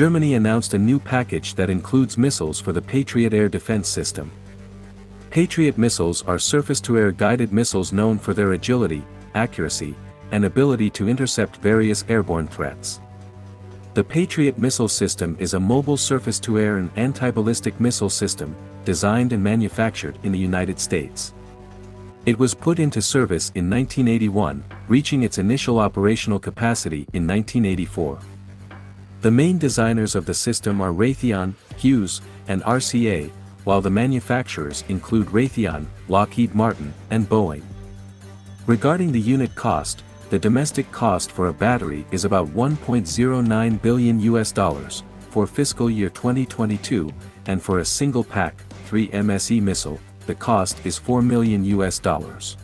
Germany announced a new package that includes missiles for the Patriot air defense system. Patriot missiles are surface-to-air guided missiles known for their agility, accuracy, and ability to intercept various airborne threats. The Patriot missile system is a mobile surface-to-air and anti-ballistic missile system, designed and manufactured in the United States. It was put into service in 1981, reaching its initial operational capacity in 1984. The main designers of the system are Raytheon, Hughes, and RCA, while the manufacturers include Raytheon, Lockheed Martin, and Boeing. Regarding the unit cost, the domestic cost for a battery is about 1.09 billion US dollars for fiscal year 2022, and for a single pack 3 MSE missile, the cost is 4 million US dollars.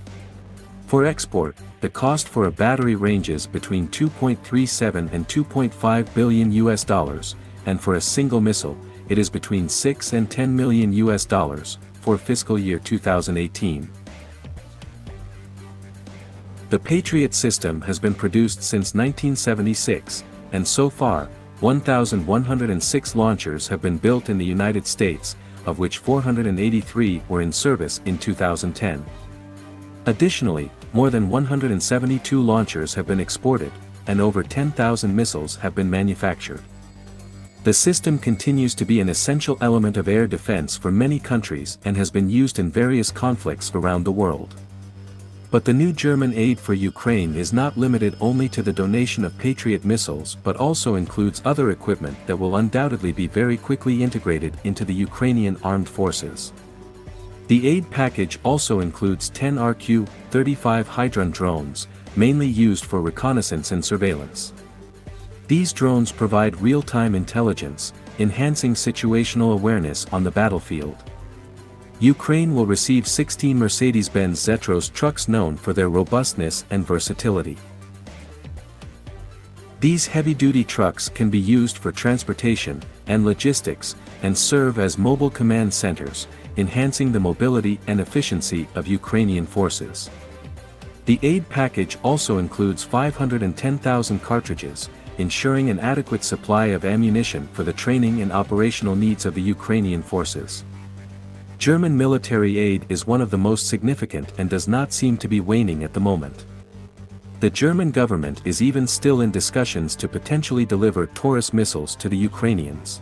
For export, the cost for a battery ranges between 2.37 and 2.5 billion US dollars, and for a single missile, it is between 6 and 10 million US dollars for fiscal year 2018. The Patriot system has been produced since 1976, and so far, 1,106 launchers have been built in the United States, of which 483 were in service in 2010. Additionally, more than 172 launchers have been exported, and over 10,000 missiles have been manufactured. The system continues to be an essential element of air defense for many countries and has been used in various conflicts around the world. But the new German aid for Ukraine is not limited only to the donation of Patriot missiles but also includes other equipment that will undoubtedly be very quickly integrated into the Ukrainian armed forces. The aid package also includes 10 RQ-35 Heidrun drones, mainly used for reconnaissance and surveillance. These drones provide real-time intelligence, enhancing situational awareness on the battlefield. Ukraine will receive 16 Mercedes-Benz Zetros trucks known for their robustness and versatility. These heavy-duty trucks can be used for transportation and logistics, and serve as mobile command centers, enhancing the mobility and efficiency of Ukrainian forces. The aid package also includes 510,000 cartridges, ensuring an adequate supply of ammunition for the training and operational needs of the Ukrainian forces. German military aid is one of the most significant and does not seem to be waning at the moment. The German government is even still in discussions to potentially deliver Taurus missiles to the Ukrainians.